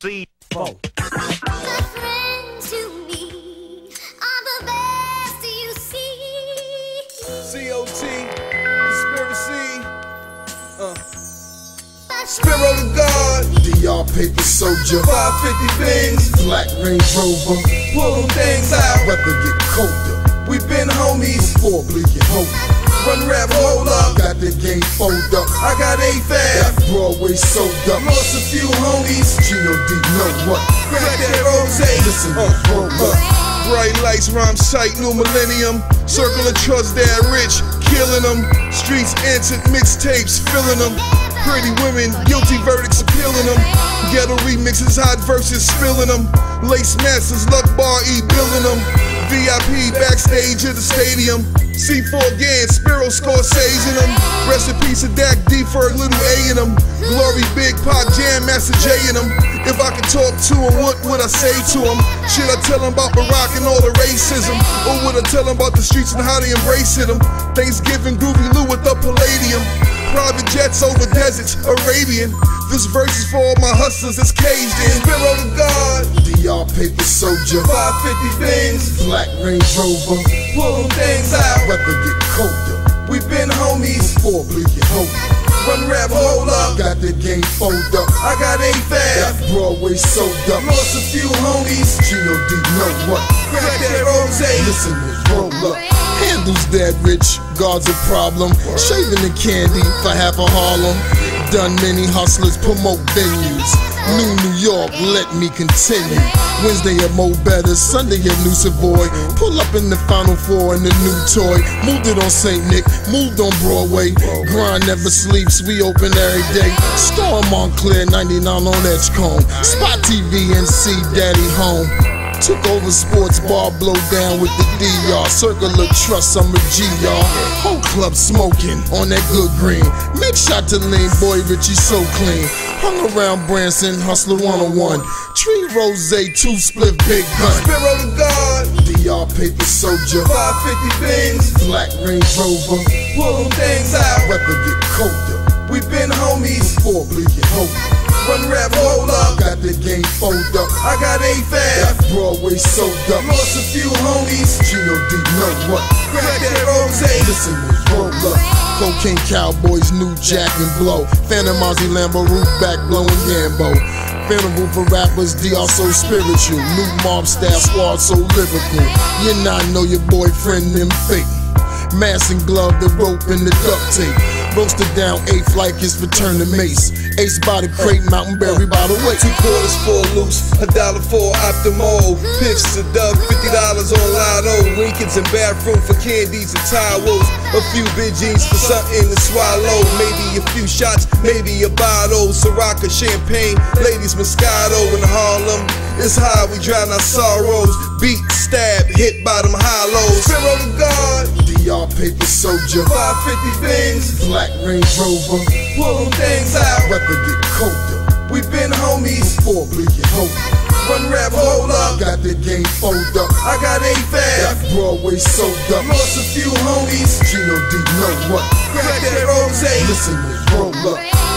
C four. The friends you meet are the best you see. COT, conspiracy, uh, Spiro to God, DR paper soldier, 550 things, black Range Rover, pull them things out. weather get colder, We been homies, before bleaking hope. Game fold up, I got a fab, Broadway sold up. lost a few homies. Gino D know what? Crack that rose. Listen, Uh, roll up. Bright lights, rhyme sight, new millennium. Circle of trust, dad rich, killing them. Streets entered, mixtapes, filling them. Pretty women, guilty verdicts, appealing them. Ghetto remixes, hot verses, spilling them. Lace masters, luck bar, E building them. VIP backstage at the stadium. C4 again, Spiro Scorsese in them. Rest in peace of Dak D for a little A in them. Glory Big Pop Jam Master Jay in them. If I could talk to him, what would I say to him? Should I tell him about Barack and all the racism? Or would I tell him about the streets and how they embrace? Them? Thanksgiving Groovy Lou with the Palladium. Private jets over deserts, Arabian. This verse is for all my hustlers that's caged in. Spiro to God, DR paper soldier, 550 things, black Range Rover, pull them things out. weather get colder, We been homies, before bleaking hope. run rap, hold up. Got the game fold up, I got a got fab, Broadway sold up. lost a few homies. Gino D know what? Crack that rose. Listen, roll up. Handles that rich, God's a problem. Shaving the candy for half a Harlem. Done many hustlers promote venues. New New York, let me continue. Wednesday at Mo Better, Sunday at New Savoy. Pull up in the Final Four in the new toy. Moved it on St. Nick, moved on Broadway. Grind never sleeps, we open every day. Storm Montclair, 99 on Edgecombe. Spot TV and see Daddy home. Took over sports bar, blow down with the DR. Circle of trust, I'm a G, y'all. Whole club smoking on that good green. Make shot to lean, boy, Richie so clean. Hung around Branson, Hustler 101. Tree Rose, two split big gun. Spiro to God, DR paper soldier, 550 things, black Range Rover. pull them things out. Weather get colder, We been homies, before bleaking hope. run rap, hold up. Got the game fold up, I got a fab, got Broadway sold up. lost a few homies. Gino D know what? Crack that rose. Listen, roll up. Cocaine Cowboys, new Jack and Blow. Phantom Ozzy Lambo, roof back blowing Gambo. Funeral for rappers, DR so spiritual. New mob staff squad so lyrical. You not know your boyfriend, them fake. Mask and glove, the rope and the duct tape. Roasted down eighth like his fraternal mace. Ace by the crate, Mountain Berry by the way. Two quarters for loose, a dollar for Optimo. Piffs to dub, fifty dollars on Lotto. Lincolns and bathroom for candies and towels. A few big jeans for something to swallow. Maybe a few shots, maybe a bottle. Ciroc champagne, ladies Moscato in Harlem. It's how we drown our sorrows. Beat, stab, hit bottom hollows. Spiro to God, DR paper soldier, 550 things, black Range Rover. pull them things out. Weather get colder, We been homies, before bleaking hope. run rap, hold up. Got the game fold up, I got a fab. got Broadway sold up. Lost a few homies, Gino D know what? crack that rose. Listen, roll up.